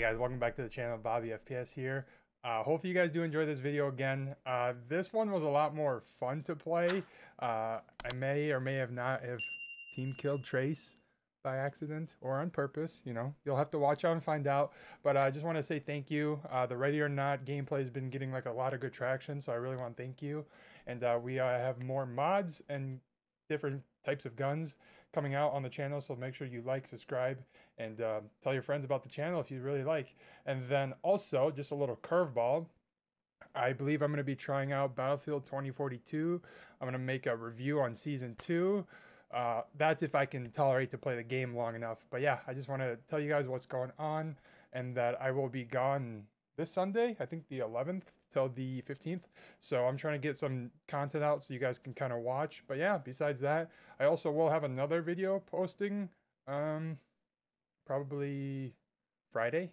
Hey guys, welcome back to the channel. Bobbi FPS here. Uh, hopefully you guys do enjoy this video again. Uh, this one was a lot more fun to play. Uh, I may or may have not have team killed Trace by accident or on purpose. You know, you'll have to watch out and find out. But I just want to say thank you. Uh, the Ready or Not gameplay has been getting like a lot of good traction, so I really want to thank you. And uh, we uh, have more mods and different types of guns coming out on the channel. So make sure you like, subscribe, and uh, tell your friends about the channel if you really like. And then also, just a little curveball. I believe I'm going to be trying out Battlefield 2042. I'm going to make a review on season two. Uh, that's if I can tolerate to play the game long enough. But yeah, I just want to tell you guys what's going on and that I will be gone this Sunday, I think the 11th till the 15th. So I'm trying to get some content out so you guys can kind of watch. But yeah, besides that, I also will have another video posting um probably Friday.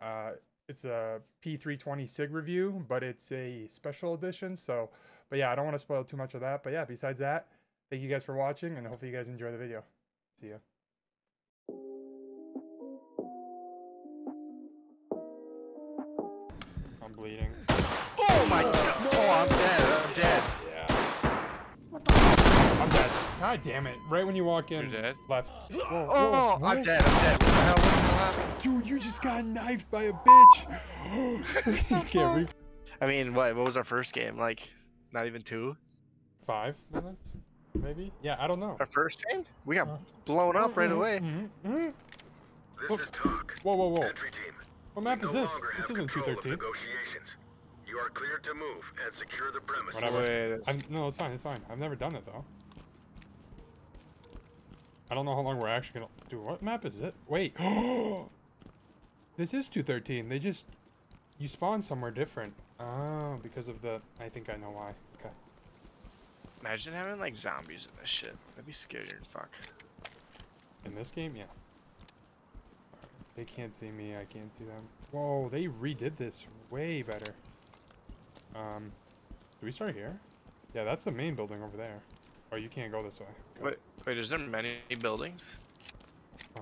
Uh it's a P320 SIG review, but it's a special edition. So, but yeah, I don't want to spoil too much of that. But yeah, besides that, thank you guys for watching and hopefully you guys enjoy the video. See ya. God damn it. Right when you walk in. You're dead? Left. Whoa, Oh, whoa, I'm what? dead. I'm dead. What the hell? What the hell? Dude, you just got knifed by a bitch. can't re- I mean, what? What was our first game? Like, not even two. Five minutes? Maybe? Yeah, I don't know. Our first game? We got Uh, blown up right away. mhm, mhm. This Look. is talk. Whoa, whoa, whoa. Entry team. What map is no this? This isn't control of 213. Negotiations. You are cleared to move and secure the premises. Whatever. Wait, it's- I'm, no, it's fine, it's fine. I've never done it though. I don't know how long we're actually gonna do. What map is it? Wait. this is 213. They just you spawn somewhere different. Oh, because of the. I think I know why. Okay. Imagine having like zombies in this shit. That'd be scary as fuck. In this game, yeah. They can't see me. I can't see them. Whoa, they redid this way better. Um, do we start here? Yeah, that's the main building over there. Oh, you can't go this way. Okay. Wait, wait. Is there many buildings? Uh,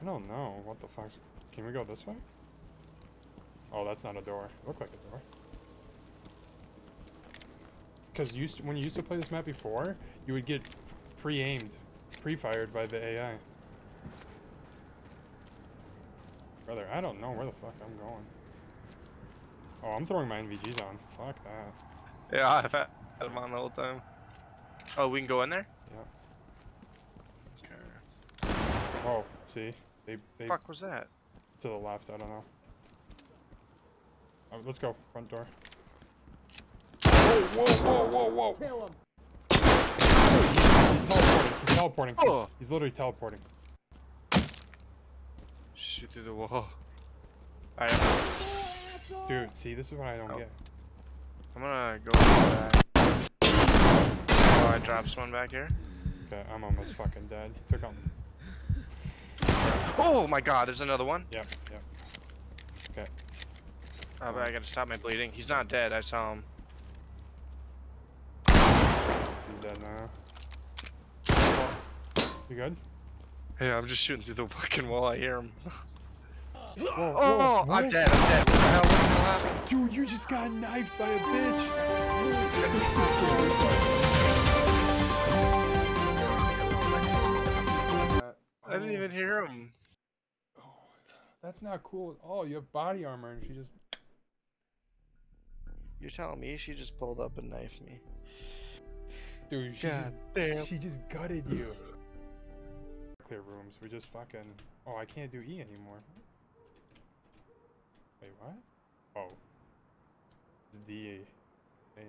I don't know. What the fuck? Can we go this way? Oh, that's not a door. Look like a door. Because you when you used to play this map before, you would get pre-aimed, pre-fired by the AI. Brother, I don't know where the fuck I'm going. Oh, I'm throwing my NVGs on. Fuck that. Yeah, I've had them on the whole time. Oh, we can go in there. Yeah. Okay. Oh, see, they they Fuck was that? to the left. I don't know. Oh, let's go front door. Whoa, whoa, whoa, whoa, whoa! Kill him! He's teleporting. He's teleporting. He's- Oh. He's, literally teleporting. Shoot through the wall. Alright, Dude, see, this is what I don't Oh. get. I'm gonna go back. Oh, I dropped someone back here. Okay, I'm almost fucking dead. Took out. Oh my god, there's another one. Yep, yep. Okay. Oh, but I gotta stop my bleeding. He's not dead, I saw him. He's dead now. You good? Hey, I'm just shooting through the fucking wall, I hear him. Whoa, Oh, whoa, I'm dead, I'm dead. Dude, you just got knifed by a bitch. I didn't even hear him. Oh, that's not cool at all. You have body armor and she just. You're telling me she just pulled up and knifed me? Dude, she God just. damn. She just gutted you. Clear rooms. We just fucking. Oh, I can't do E anymore. Wait, what? Oh. It's D. And.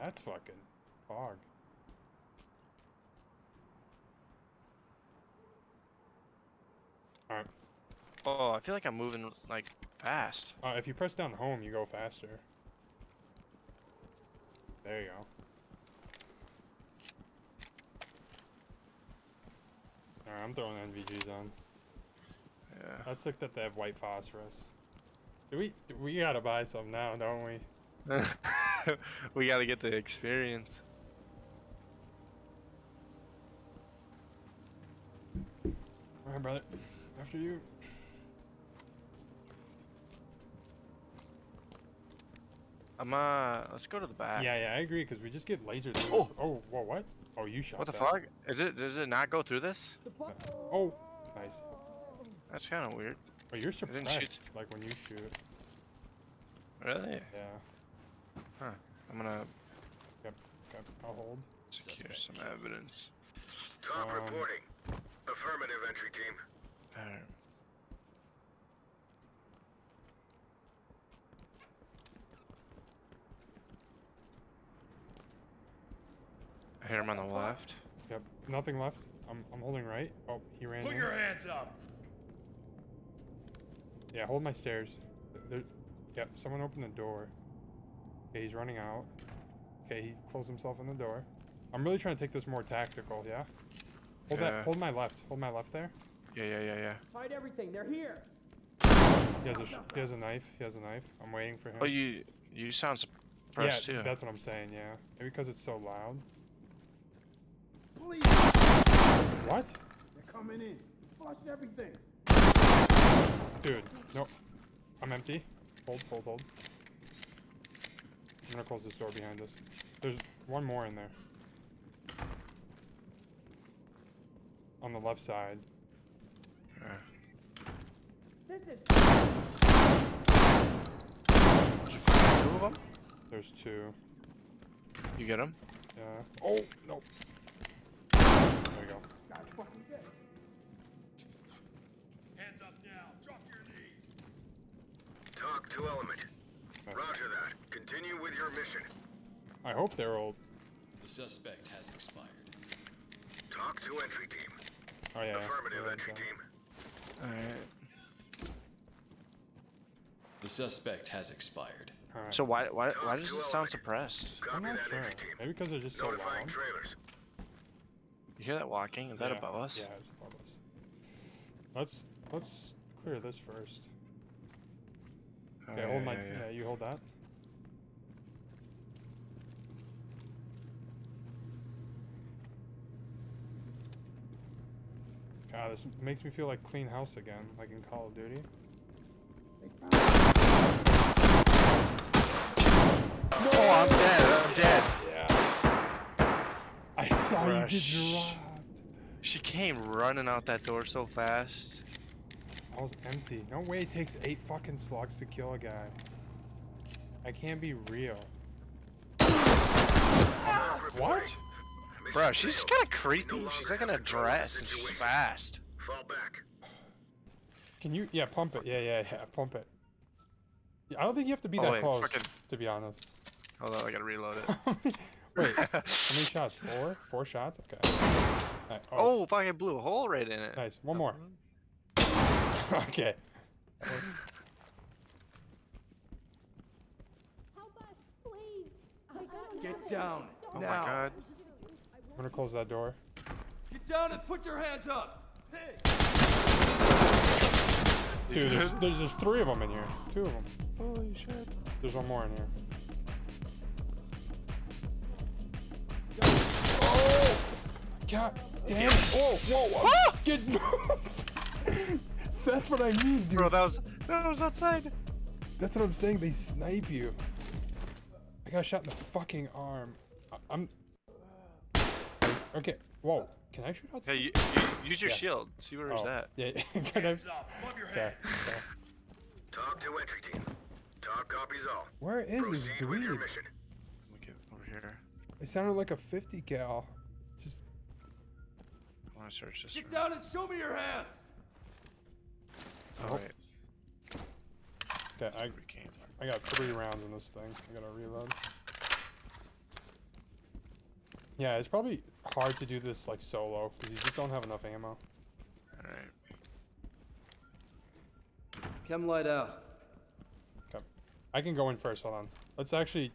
That's fucking fog. Alright. Oh, I feel like I'm moving like fast. Uh, if you press down home, you go faster. There you go. Alright, I'm throwing NVGs on. Yeah. That's sick that they have white phosphorus. Do we we gotta buy some now, don't we? we gotta get the experience. Where All right, brother. After you. I'm uh, let's go to the back. Yeah, yeah, I agree because we just get lasered. through Oh. oh, whoa, what? Oh, you shot What the that. fuck? Is it? Does it not go through this? Oh, nice. That's kind of weird. Oh, you're didn't suppressed, like when you shoot. Really? Yeah. Huh. I'm gonna Okay, I'll hold. secure some evidence. Top Um, reporting. Affirmative entry team. Alright. I hear him on the left. Yep. Nothing left. I'm, I'm holding right. Oh, he ran Put in. your hands up. Yeah, hold my stairs. There, yep, someone opened the door. Okay, he's running out. Okay, he closed himself in the door. I'm really trying to take this more tactical, yeah? Hold Yeah. that, hold my left. Hold my left there. Yeah, yeah, yeah, yeah. Hide everything. They're here. He has a, sh- he has a knife. He has a knife. I'm waiting for him. Oh, you you sound yeah, suppressed too. that's what I'm saying, yeah. Maybe because it's so loud. Police! What? They're coming in. Flush everything. Dude, nope. I'm empty. Hold, hold, hold. I'm gonna close this door behind us. There's one more in there. On the left side. Yeah. This is. Did you find two of them? There's two. You get them? Yeah. Oh, no. There we go. God fucking dead. Hands up now. Drop your knees. Talk to element. Okay. Roger that. Continue with your mission. I hope they're old. The suspect has expired. Talk to entry team. Oh, yeah. Affirmative yeah, entry yeah. team. Alright. The suspect has expired. Alright. So why why why does it sound element. suppressed? I'm not that sure. entry team. Maybe because they're just so Notifying loud. trailers. You hear that walking? Is that above us? Yeah, it's above us. Let's let's clear this first. Oh, Okay, yeah, hold my. yeah, Yeah, yeah. you hold that. God, this makes me feel like clean house again, like in Call of Duty. They found Oh, I'm dead. I'm dead. Yeah. I saw you get Rush. dropped. She came running out that door so fast. I was empty. No way it takes eight fucking slugs to kill a guy. I can't be real. What? Bro, she's failed. kind of creepy. longer She's like in a control of the dress and she's fast. Fall back. Can you? Yeah, pump it. Yeah, yeah, yeah. Pump it. Yeah, I don't think you have to be Oh, that wait, close, fucking- to be honest. Hold on, I gotta reload it. Wait, how many shots? Four? Four shots? Okay. Alright, oh, oh, fucking blew a hole right in it. nice. One more. okay. Help us, please. I got Get down. Oh now. my god. I'm gonna close that door. Get down and put your hands up. Dude, there's, there's just three of them in here. Two of them. Holy shit. There's one more in here. Oh! God damn it. Whoa, whoa, whoa. Get That's what I mean, dude. Bro, that was that was outside. That's what I'm saying. They snipe you. I got shot in the fucking arm. I- I'm. Okay. Whoa. Can I shoot Yeah, outside? you, you use your Yeah. shield. See where he's Oh, at. Yeah. Can I? Hands up. Above your Okay. head. okay. Talk to entry team. Talk copies all. Where is this Proceed with your mission. Let me over here. It sounded like a 50 cal. Just. I want to search this Get room. down and show me your hands. Oh Oh. wait. Okay. I. I got three rounds in this thing. I gotta reload. Yeah, it's probably hard to do this like solo because you just don't have enough ammo. All right. Chem light out. Okay. I can go in first. Hold on. Let's actually.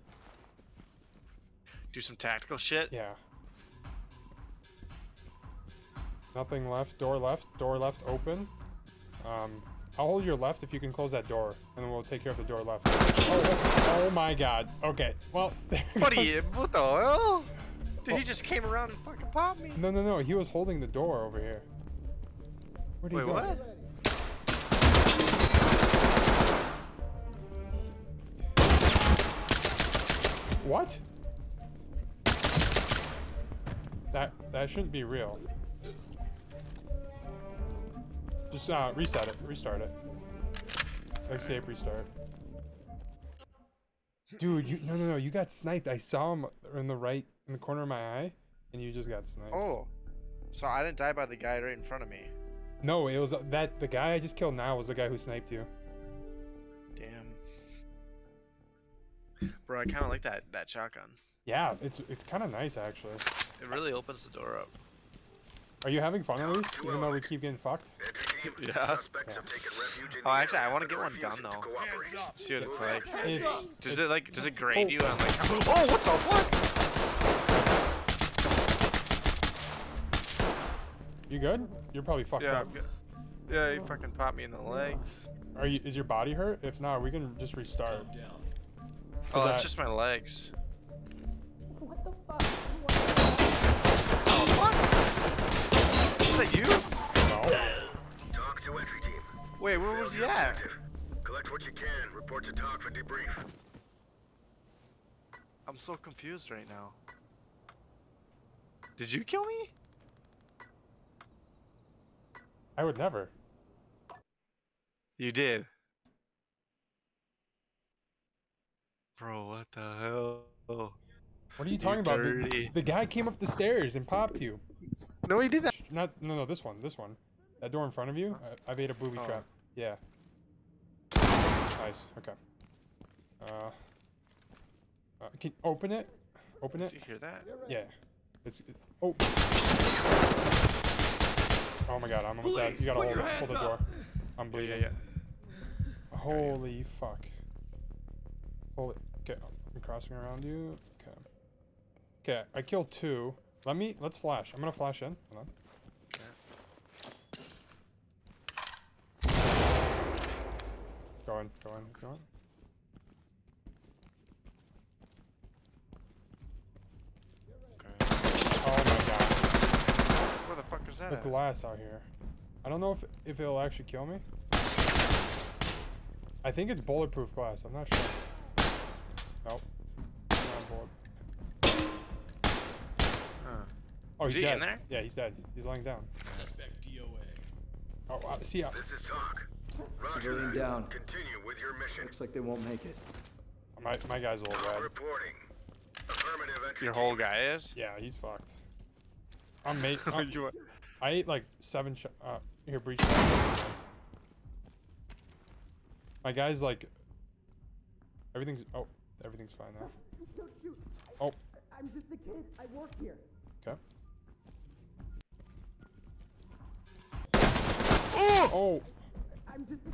Do some tactical shit. Yeah. Nothing left. Door left. Door left open. Um, I'll hold your left if you can close that door, and then we'll take care of the door left. Oh, oh, oh my god. Okay. Well. What are you? What the hell? Dude, he oh. just came around and fucking popped me. No, no, no. He was holding the door over here. Where'd he Wait, go? what? What? That that shouldn't be real. Just uh, reset it, restart it. Escape, restart. Dude, you no no no, you got sniped. I saw him in the right in the corner of my eye, and you just got sniped. Oh. So I didn't die by the guy right in front of me. No, it was uh, that the guy I just killed now was the guy who sniped you. Damn. Bro, I kind of like that that shotgun. Yeah, it's it's kind of nice actually. It really opens the door up. Are you having fun at least, even though we keep getting fucked? Entry Yeah. suspects have taken refuge in Oh, actually, I wanna get one gun, refusing to though. See what it's like. It's, Does it like does it grade Oh. you on like? Oh, what the fuck? you good? You're probably fucked Yeah, up. I'm good. Yeah, he fucking popped me in the legs. Are you? Is your body hurt? If not, we can just restart. Calm down. Oh, that's I- just my legs. What the fuck? Oh, is that you? Wait, where was he Failed at? Collect what you can. Report to talk for debrief. I'm so confused right now. Did you kill me? I would never. You did. Bro, what the hell? What are you talking about? The, the guy came up the stairs and popped you. No, he didn't. Not no no this one this one. That door in front of you. I, I've ate a booby Oh. trap. Yeah. Nice. Okay. Uh, uh. Can open it? Open it. Did you hear that? Yeah. It's. it- oh. Oh my god! I'm almost dead. You gotta hold. Hold the hands door. up. I'm Yeah, bleeding. yeah, yeah. Holy fuck. Holy. Okay, I'm crossing around you. Okay. Okay, I killed two. Let me. Let's flash. I'm gonna flash in. Hold on. Going, going, going. Okay. Oh my god. Where the fuck is that? The at? glass out here. I don't know if if it'll actually kill me. I think it's bulletproof glass. I'm not sure. Nope. Not bullet. Huh. Oh, Is he's he dead. in there? Yeah, he's dead. He's lying down. Suspect DOA. Oh, uh, see, uh, This is talk. Roger Civilian down. Continue with your mission. Looks like they won't make it. my my guy's a little Talk red. reporting. Affirmative entry Your whole guy is? Yeah, he's fucked. I'm mate. I'm, You- I ate like seven. Sh- uh, here, breach. My guy's like. Everything's. Oh, everything's fine now. Don't shoot. I, Oh. I'm just a kid. I work here. Okay. Oh! I'm just a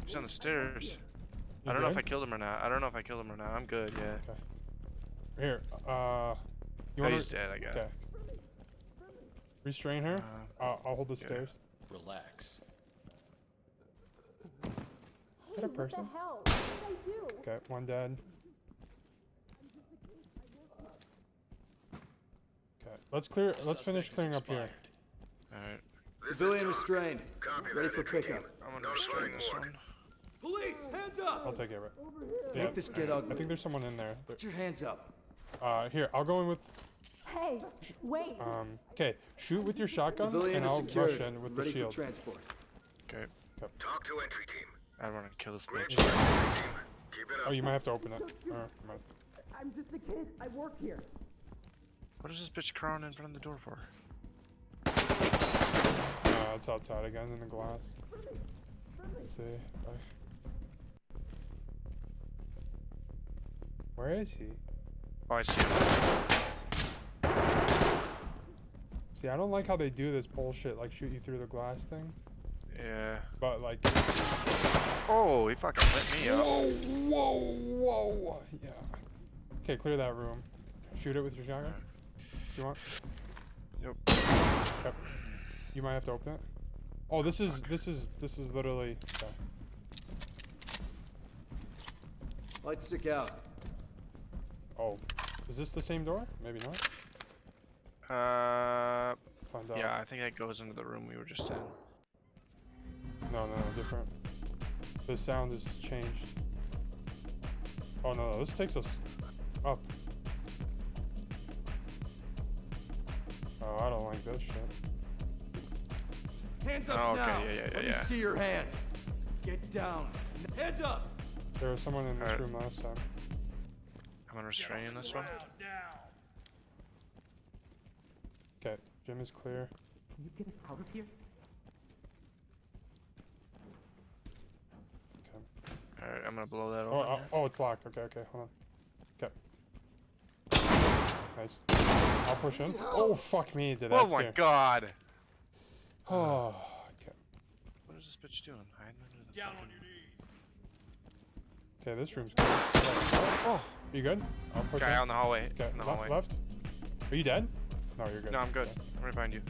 He's on the stairs. You I don't know if I killed him or not. I don't know if I killed him or not. I'm good, yeah. Okay. Here, uh. You Oh, wanna... he's dead, I guess. Okay. Restrain her. Uh, Uh, I'll hold the yeah. stairs. Relax. that a person? What the hell? What did I do? Okay, one dead. Okay, let's clear. Let's finish Suspect has clearing up here. Alright. This Civilian restrained. Ready for entry pickup. Team. I'm gonna Notifying restrain this morgue. one. Police, hands up! I'll take care of it. Right. Make Yeah, this get ugly. I think there's someone in there. Put your hands up. Uh, here, I'll go in with. Hey, wait. Um, okay, shoot with your shotgun, Civilian and I'll secured. rush in with Ready the shield. for transport. Okay. Talk to entry team. I don't want to kill this bitch. work, entry team. Keep it up. Oh, you might have to open it. Or, I'm just a kid. I work here. What is this bitch crawling in front of the door for? uh, it's outside again in the glass. Let's see. Where is he? Oh, I see him. See, I don't like how they do this bullshit, like shoot you through the glass thing. Yeah. But like, Oh, he fucking lit me up. whoa, whoa, whoa, yeah. Okay, clear that room. Shoot it with your shotgun. If you want. Yep. Yep. You might have to open it. Oh, this is this is this is literally. Okay. Lights stick out. Oh, is this the same door? Maybe not. Uh, Find out. yeah, I think that goes into the room we were just in. No, no, no, different. The sound has changed. Oh no, no, this takes us up. Oh, I don't like this shit. Hands up Oh, okay, now. yeah, yeah, yeah, Let yeah. me see your hands. Get down. Hands up. There was someone in this Alright. room last time. I'm gonna restrain this one. Okay, gym is clear. Can you get us out of here? Okay. Alright, I'm gonna blow that Oh, open. oh, oh, it's locked. Okay, okay, hold on. Okay. Nice. I'll push in. Oh, fuck me. Did that Oh my scare- god! Oh, uh, okay. What is this bitch doing? Hiding under the Down on your knees. Okay, this room's good. Oh, oh, you good? I'll push Guy in. out in the hallway. Okay, in the left, hallway. left. Are you dead? No, you're good. No, I'm good. Okay. I'm right behind you.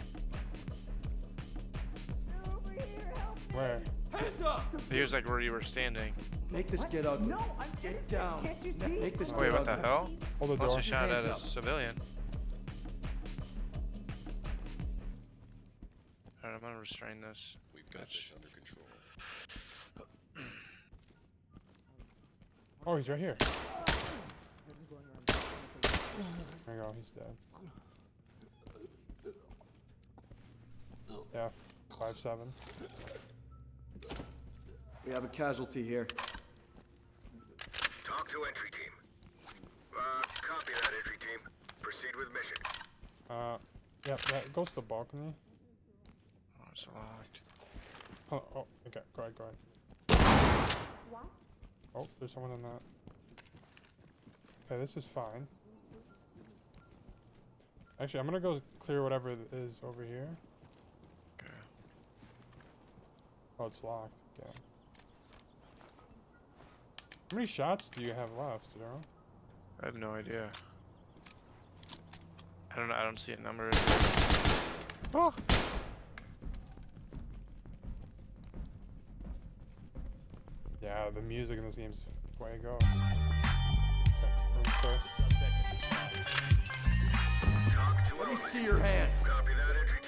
Where? Hands up. Here's like where you were standing. Make this get ugly. No, I'm Get down. Can't you see? Make this Wait, get what the hell? Hold the Plus door. you shot Hands at a up. civilian. Restrain this. We've got Bitch. this under control. Oh, he's right here. There you go. He's dead. Yeah, five seven. We have a casualty here. Talk to entry team. Uh, copy that entry team. Proceed with mission. Uh, yep. That goes to the balcony. Oh, it's locked. Oh, oh, okay. Go ahead. Go ahead. What? Oh, there's someone in that. Okay, this is fine. Actually, I'm gonna go clear whatever is over here. Okay. Oh, it's locked. Okay. How many shots do you have left, Zero? I have no idea. I don't know. I don't see a number. Oh! Yeah, the music in this game's way to go. Okay. The suspect is expired. Talk to Let me see your hands. Copy that entry